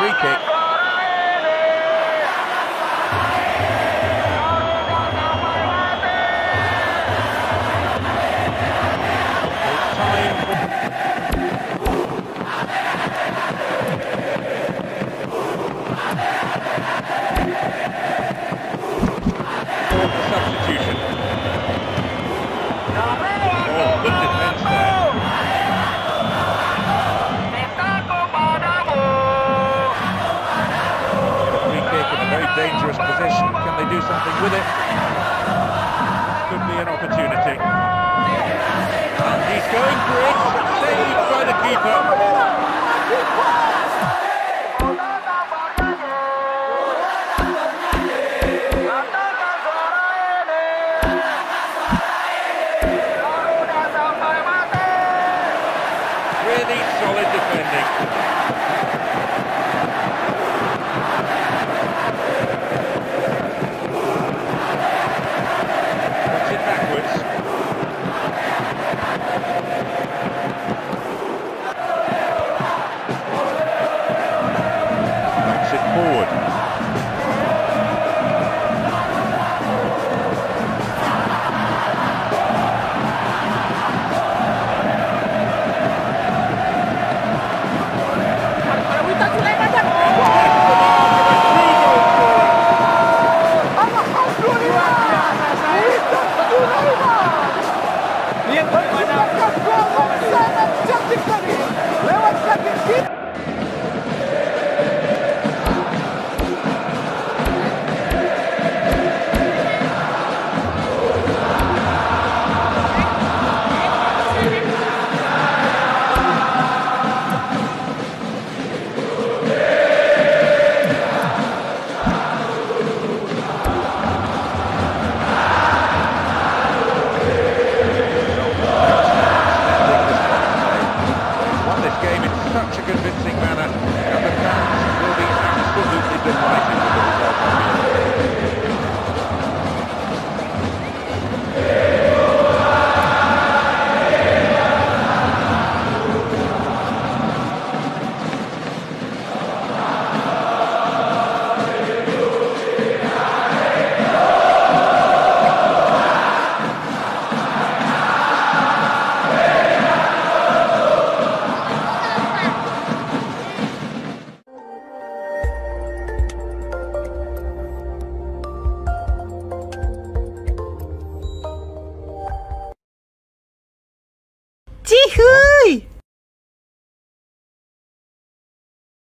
free kick. something with it. Could be an opportunity. He's going for it, saved by the keeper. Really solid defending. Lewa Czapicki! such a convincing manner.